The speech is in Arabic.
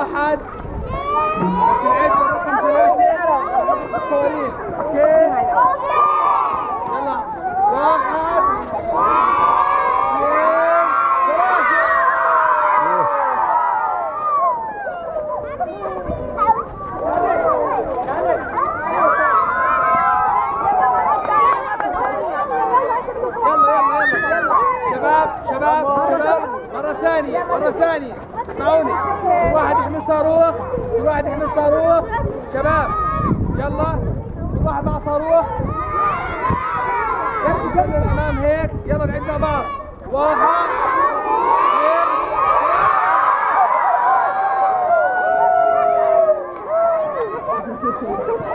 واحد ثلاثة يلا شباب شباب مرة ثانية مرة ثانية. اسمعوني. يحمل صاروخ. كل واحد يحمل صاروخ. شباب يلا. كل واحد مع صاروخ. يلا للأمام هيك. يلا نعد مع بعض. واحد اثنين